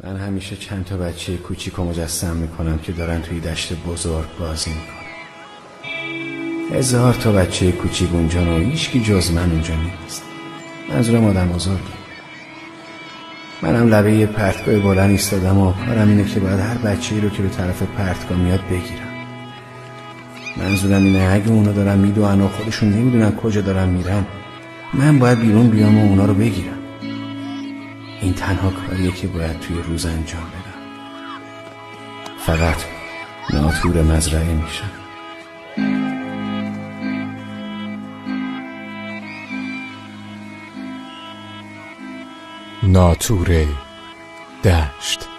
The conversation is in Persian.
من همیشه چند تا بچه کوچیک و مجسم می‌کنم که دارن توی دشت بزرگ بازی می‌کنن. هزار تا بچه کوچیک اونجا و هیچکی جز من اونجا نیست. منظورم آدم بزرگی منم لبه یه پرتگاه بلند ایستادم و کارم اینه که باید هر بچه ای رو که به طرف پرتگاه میاد بگیرم. منظورم اینه اگه اونا دارن میدوان و خودشون نمی‌دونن کجا دارن میرن من باید بیرون بیام و اونا رو بگیرم. این تنها کاریه که باید توی روز انجام بدم. فقط ناتور مزرعه میشم. ناتور دشت.